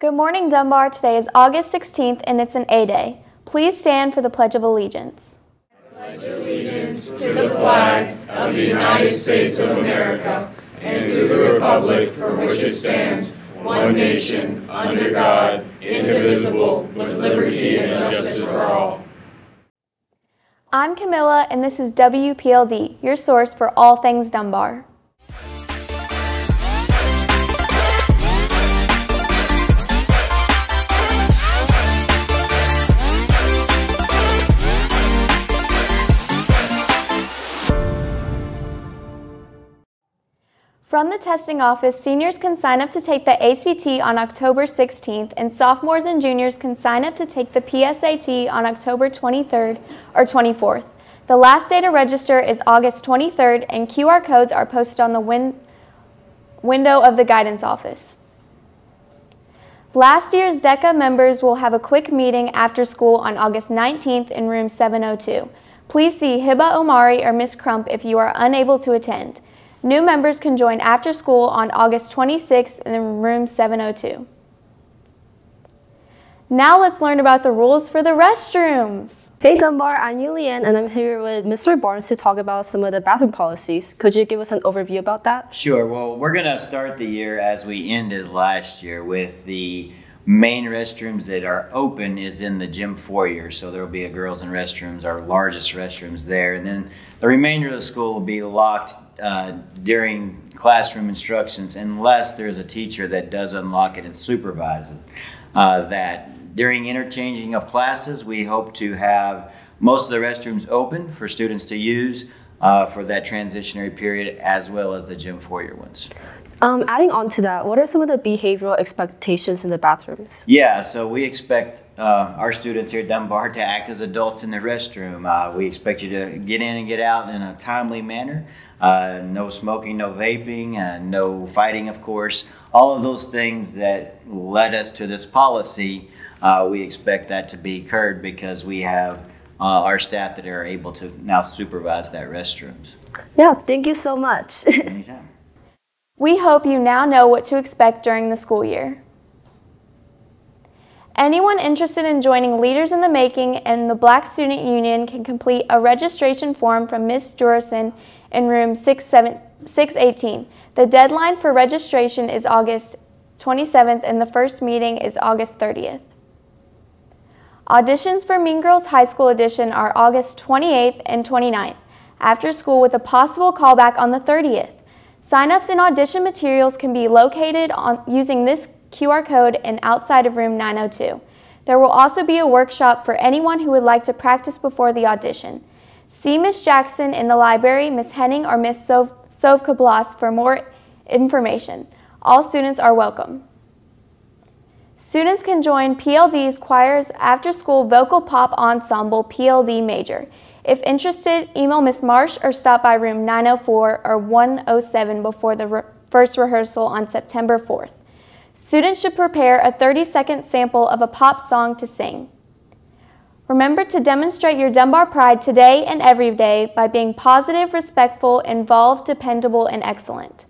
Good morning, Dunbar. Today is August 16th and it's an A Day. Please stand for the Pledge of Allegiance. Pledge allegiance to the flag of the United States of America and to the republic for which it stands, one nation, under God, indivisible, with liberty and justice for all. I'm Camilla and this is WPLD, your source for all things Dunbar. From the testing office, seniors can sign up to take the ACT on October 16th, and sophomores and juniors can sign up to take the PSAT on October 23rd or 24th. The last day to register is August 23rd, and QR codes are posted on the win window of the guidance office. Last year's DECA members will have a quick meeting after school on August 19th in room 702. Please see Hiba Omari or Miss Crump if you are unable to attend. New members can join after school on August 26th in room 702. Now let's learn about the rules for the restrooms. Hey Dunbar, I'm Yulian and I'm here with Mr. Barnes to talk about some of the bathroom policies. Could you give us an overview about that? Sure. Well, we're going to start the year as we ended last year with the main restrooms that are open is in the gym foyer. So there will be a girls' and restrooms, our largest restrooms there. And then the remainder of the school will be locked uh, during classroom instructions unless there's a teacher that does unlock it and supervises uh, that. During interchanging of classes, we hope to have most of the restrooms open for students to use uh, for that transitionary period as well as the gym foyer ones. Um, adding on to that, what are some of the behavioral expectations in the bathrooms? Yeah, so we expect uh, our students here at Dunbar to act as adults in the restroom. Uh, we expect you to get in and get out in a timely manner. Uh, no smoking, no vaping, uh, no fighting, of course. All of those things that led us to this policy, uh, we expect that to be curbed because we have uh, our staff that are able to now supervise that restrooms. Yeah, thank you so much. Anytime. We hope you now know what to expect during the school year. Anyone interested in joining Leaders in the Making and the Black Student Union can complete a registration form from Ms. Jurison in room 618. The deadline for registration is August 27th and the first meeting is August 30th. Auditions for Mean Girls High School Edition are August 28th and 29th, after school with a possible callback on the 30th. Sign-ups and audition materials can be located on, using this QR code and outside of room 902. There will also be a workshop for anyone who would like to practice before the audition. See Miss Jackson in the library, Miss Henning, or Miss Sov Sovkablas for more information. All students are welcome. Students can join PLD's choir's after-school vocal pop ensemble PLD Major. If interested, email Miss Marsh or stop by room 904 or 107 before the re first rehearsal on September 4th. Students should prepare a 30-second sample of a pop song to sing. Remember to demonstrate your Dunbar pride today and every day by being positive, respectful, involved, dependable, and excellent.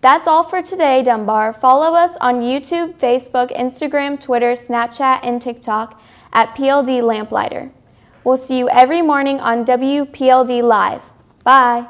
That's all for today, Dunbar. Follow us on YouTube, Facebook, Instagram, Twitter, Snapchat, and TikTok at PLD Lamplighter. We'll see you every morning on WPLD Live. Bye.